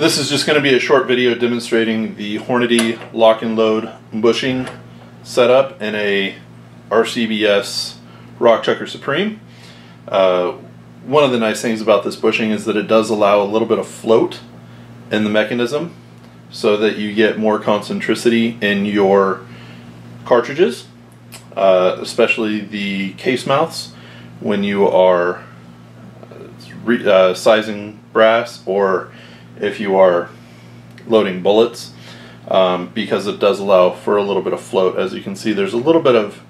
This is just going to be a short video demonstrating the Hornady lock and load bushing setup in a RCBS Rock Chucker Supreme. Uh, one of the nice things about this bushing is that it does allow a little bit of float in the mechanism so that you get more concentricity in your cartridges, uh, especially the case mouths when you are uh, sizing brass or if you are loading bullets um, because it does allow for a little bit of float. As you can see, there's a little bit of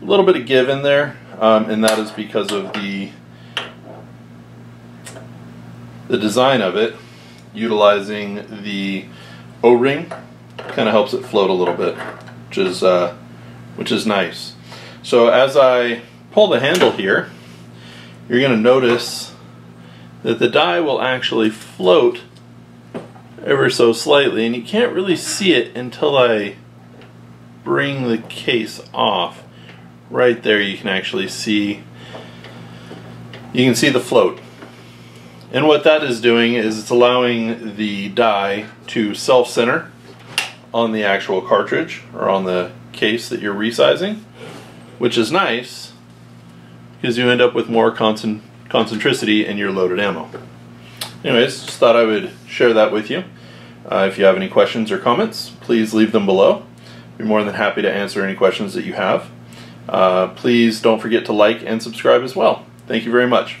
a little bit of give in there, um, and that is because of the the design of it, utilizing the O-ring, kind of helps it float a little bit, which is uh, which is nice. So as I pull the handle here, you're going to notice that the die will actually float ever so slightly and you can't really see it until I bring the case off. Right there you can actually see you can see the float. And what that is doing is it's allowing the die to self-center on the actual cartridge or on the case that you're resizing which is nice because you end up with more concent concentricity in your loaded ammo. Anyways, just thought I would share that with you. Uh, if you have any questions or comments, please leave them below. Be more than happy to answer any questions that you have. Uh, please don't forget to like and subscribe as well. Thank you very much.